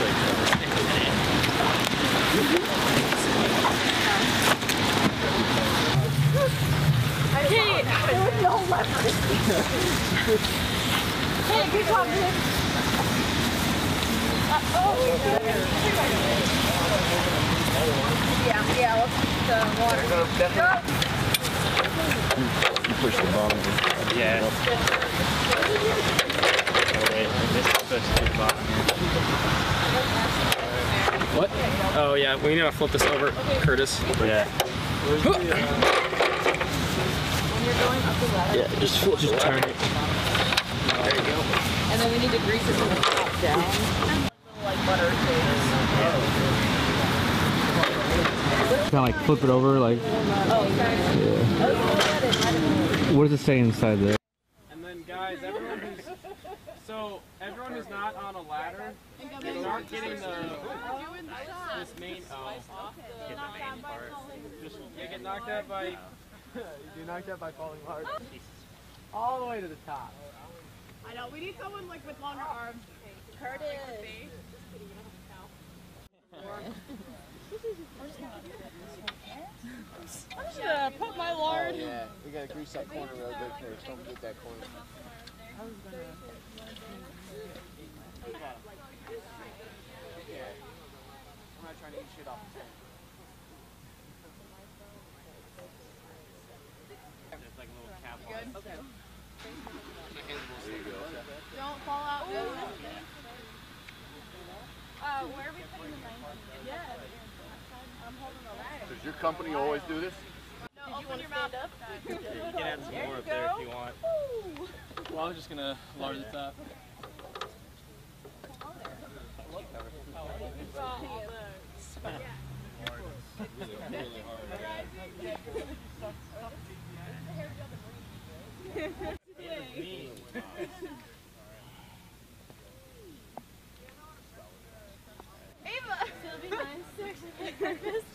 Hey, good job, dude. Uh, oh, yeah, yeah, let's the water. Go. You push the bottom. Yeah. What? Oh yeah, we need to flip this over, Curtis. Yeah. When you're going up the ladder, Yeah, just flip, just turn it. and then we need to grease it from the top down. Like butter. Kind of like flip it over, like. Oh, okay. What does it say inside there? And then guys, everyone who's so everyone who's not on a ladder, start getting the this main oh Get the main part. just you get knocked out by you get knocked out by falling hard. All the way to the top. I know. We need someone like with longer arms. Curtis. I'm just gonna put my lard. Yeah, we gotta grease that corner real good first. Don't get that corner. I'm not trying to eat shit off. There's like a little cap on it. Okay. Don't fall out. Uh, where are we putting the knife? Yeah. I'm holding the. Does your company always do this? want to stand up? you can add some more up there if you want. Well, I'm just going to lower the top. Ava! Actually breakfast.